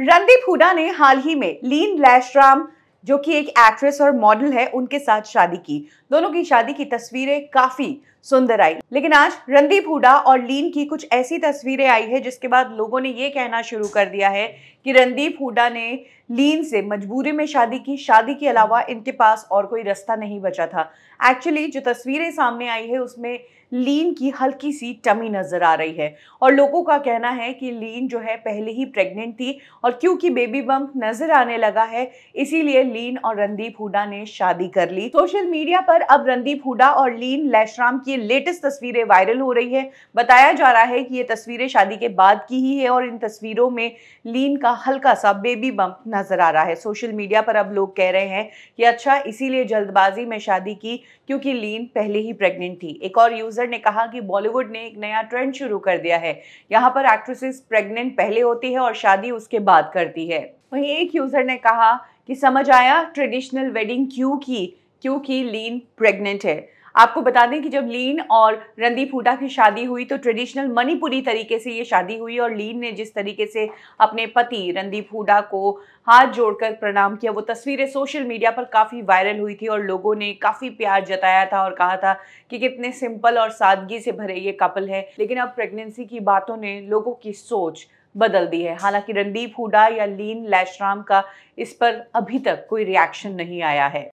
रणदीप हुडा ने हाल ही में लीन लैशराम, जो कि एक एक्ट्रेस और मॉडल है, उनके साथ शादी की। दोनों की शादी की तस्वीरें काफ़ी सुंदर आई। लेकिन आज रणदीप हुडा और लीन की कुछ ऐसी तस्वीरें आई है जिसके बाद लोगों ने ये कहना शुरू कर दिया है कि रणदीप हुडा ने लीन से मजबूरी में शादी की। शादी के अलावा इनके पास और कोई रास्ता नहीं बचा था। एक्चुअली जो तस्वीरें सामने आई है, उसमें लीन की हल्की सी टमी नज़र आ रही है। और लोगों का कहना है कि लीन जो है, पहले ही प्रेग्नेंट थी और क्योंकि बेबी बम्प नज़र आने लगा है, इसीलिए लीन और रणदीप हुडा ने शादी कर ली। सोशल मीडिया पर अब रणदीप हुडा और लीन लैशराम की लेटेस्ट तस्वीरें वायरल हो रही है। बताया जा रहा है कि ये तस्वीरें शादी के बाद की ही है और इन तस्वीरों में लीन का हल्का सा बेबी बम्प नज़र आ रहा है। सोशल मीडिया पर अब लोग कह रहे हैं कि अच्छा इसीलिए जल्दबाजी में शादी की क्योंकि लीन पहले ही प्रेग्नेंट थी। एक और यूज़र ने कहा कि बॉलीवुड ने एक नया ट्रेंड शुरू कर दिया है। यहाँ पर एक्ट्रेसेस प्रेग्नेंट पहले होती है और शादी उसके बाद करती है। वहीं एक यूज़र ने कहा कि समझ आया ट्रेडिशनल वेडिंग क्यों की? क्योंकि लीन प्रेग्नेंट है। आपको बता दें कि जब लीन और रणदीप हुडा की शादी हुई तो ट्रेडिशनल मणिपुरी तरीके से ये शादी हुई और लीन ने जिस तरीके से अपने पति रणदीप हुडा को हाथ जोड़कर प्रणाम किया, वो तस्वीरें सोशल मीडिया पर काफ़ी वायरल हुई थी और लोगों ने काफ़ी प्यार जताया था और कहा था कि कितने सिंपल और सादगी से भरे ये कपल है। लेकिन अब प्रेगनेंसी की बातों ने लोगों की सोच बदल दी है। हालाँकि रणदीप हुडा या लीन लैशराम का इस पर अभी तक कोई रिएक्शन नहीं आया है।